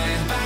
fly